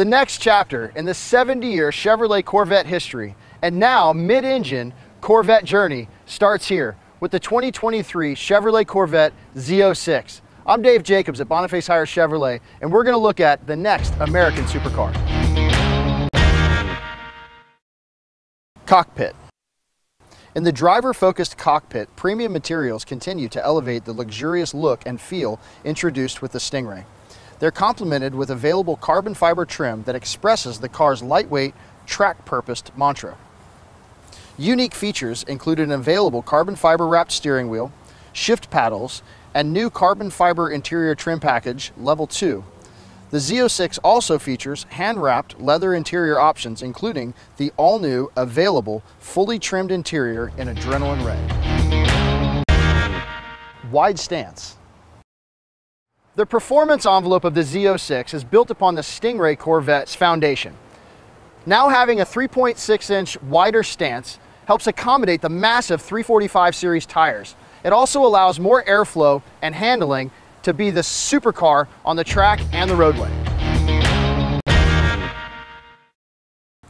the next chapter in the 70-year Chevrolet Corvette history and now mid-engine Corvette journey starts here with the 2023 Chevrolet Corvette Z06. I'm Dave Jacobs at Boniface Hiers Chevrolet and we're going to look at the next American supercar. Cockpit. In the driver-focused cockpit, premium materials continue to elevate the luxurious look and feel introduced with the Stingray. They're complemented with available carbon fiber trim that expresses the car's lightweight, track-purposed mantra. Unique features include an available carbon fiber wrapped steering wheel, shift paddles, and new carbon fiber interior trim package, level 2, the Z06 also features hand-wrapped leather interior options including the all-new available fully trimmed interior in adrenaline red. Wide stance. The performance envelope of the Z06 is built upon the Stingray Corvette's foundation. Now having a 3.6 inch wider stance helps accommodate the massive 345 series tires. It also allows more airflow and handling to be the supercar on the track and the roadway.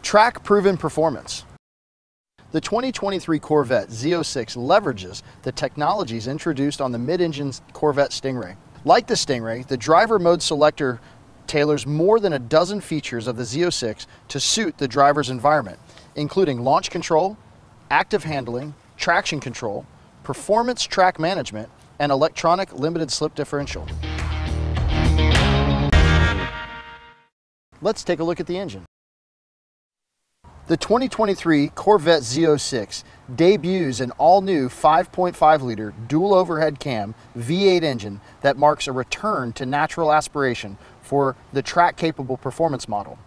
Track proven performance. The 2023 Corvette Z06 leverages the technologies introduced on the mid-engine Corvette Stingray. Like the Stingray, the driver mode selector tailors more than a dozen features of the Z06 to suit the driver's environment, including launch control, active handling, traction control, performance track management, and electronic limited slip differential. Let's take a look at the engine. The 2023 Corvette Z06 debuts an all-new 5.5-liter dual overhead cam V8 engine that marks a return to natural aspiration for the track-capable performance model.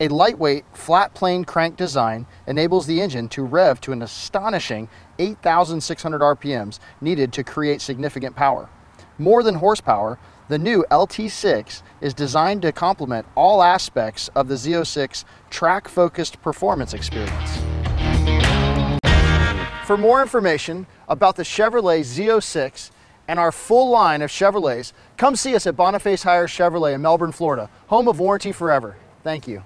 A lightweight, flat plane crank design enables the engine to rev to an astonishing 8,600 RPMs needed to create significant power. More than horsepower, the new LT6 is designed to complement all aspects of the Z06 track-focused performance experience. For more information about the Chevrolet Z06 and our full line of Chevrolets, come see us at Boniface Hiers Chevrolet in Melbourne, Florida, home of Warranty Forever. Thank you.